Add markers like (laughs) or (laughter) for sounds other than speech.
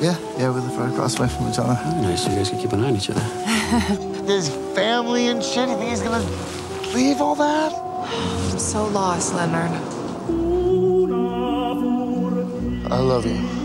Yeah, yeah, we live right across the way from each other. Oh, nice. You guys can keep an eye on each other. (laughs) There's family and shit. You think he's gonna leave all that? I'm so lost, Leonard. I love you.